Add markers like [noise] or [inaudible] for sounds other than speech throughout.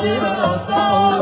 Hare Rama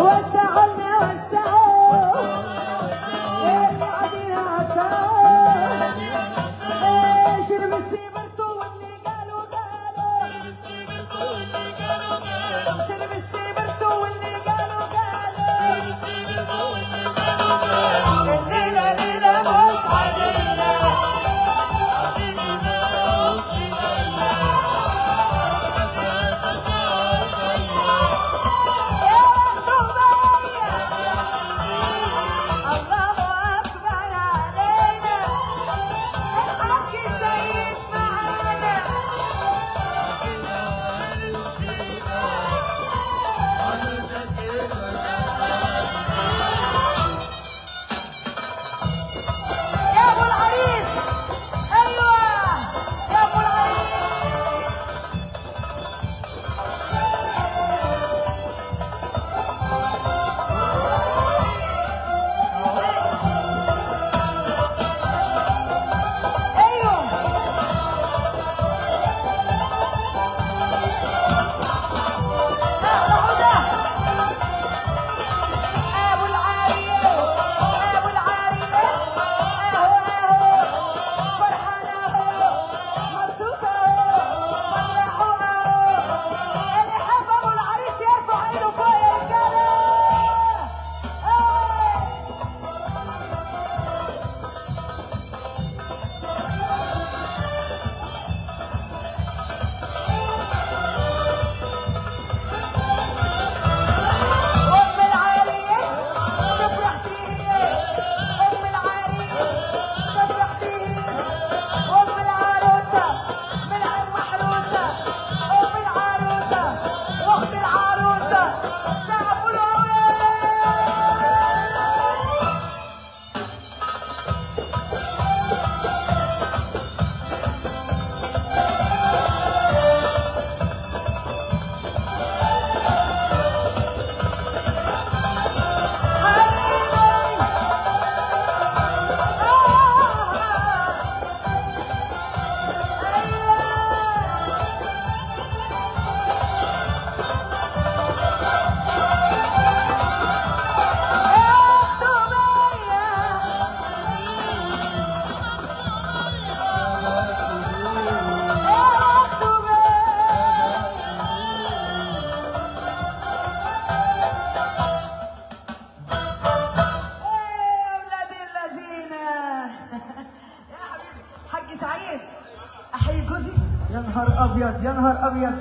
يا نهار أبيض يا نهار أبيض.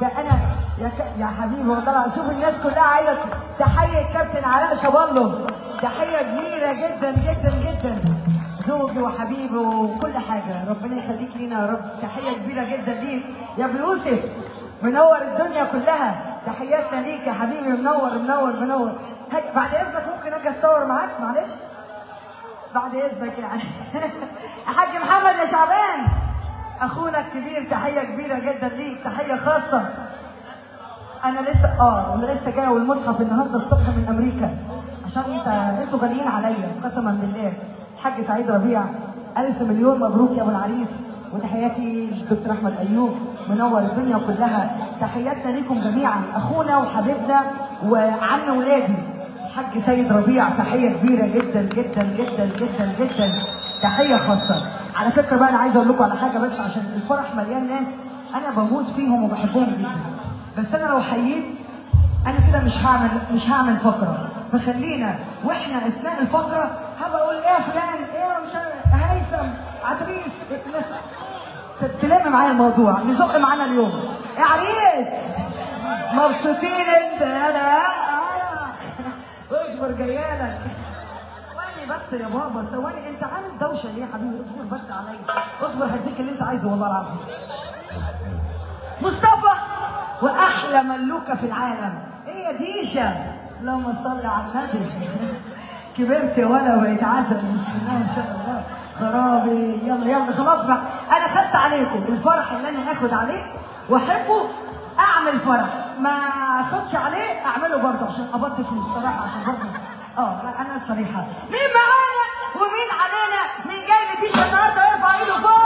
ده أنا يا ك... يا حبيبي والله شوف الناس كلها عايزة تحيي الكابتن علاء شبالو تحية كبيرة جدا جدا جدا. زوجي وحبيبي وكل حاجة. ربنا يخليك لينا يا رب. تحية كبيرة جدا ليك. يا أبو يوسف منور الدنيا كلها. تحياتنا ليك يا حبيبي. منور منور منور. بعد إذنك ممكن أجي أتصور معاك؟ معلش. بعد إذنك يعني. [laughs] حاج محمد يا شعبان. أخونا الكبير تحية كبيرة جدا ليك تحية خاصة. أنا لسه آه أنا لسه جاي والمصحف النهارده الصبح من أمريكا. عشان أنت أنتوا غاليين عليا قسما بالله. الحاج سعيد ربيع ألف مليون مبروك يا أبو العريس. وتحياتي للدكتور أحمد أيوب. منور الدنيا كلها. تحياتنا ليكم جميعا أخونا وحبيبنا وعم ولادي الحاج سيد ربيع تحية كبيرة جدا جدا جدا جدا جدا. تحية خاصة. على فكرة بقى أنا عايزه أقول لكم على حاجة بس عشان الفرح مليان ناس أنا بموت فيهم وبحبهم جدا. بس أنا لو حييت أنا كده مش هعمل مش هعمل فقرة. فخلينا وإحنا أثناء الفقرة هبقى أقول إيه يا فلان؟ إيه يا مش هيثم عتريس الناس. تلم معايا الموضوع. نزق معانا اليوم. يا عريس! مبسوطين أنت. يالا اصبر جايالك بس يا بابا ثواني انت عامل دوشة ليه يا حبيبي؟ اصبر بس عليا. اصبر هديك اللي انت عايزه والله العظيم. مصطفى وأحلى ملوكة في العالم. إيه يا ديشة؟ اللهم صل على النبي. [laughs] كبرت يا ولا بقيت عسل. بسم الله ما شاء الله. خرابي. يلا يلا خلاص بقى. أنا خدت عليكم الفرح اللي أنا هاخد عليه وأحبه. أعمل فرح. ما أخدش عليه أعمله برضه عشان ابضي فلوس صراحة عشان برضه آه أنا صريحة. مين معانا؟ ومين علينا؟ مين جاي نتيجة النهارده؟ يرفع ايده فوق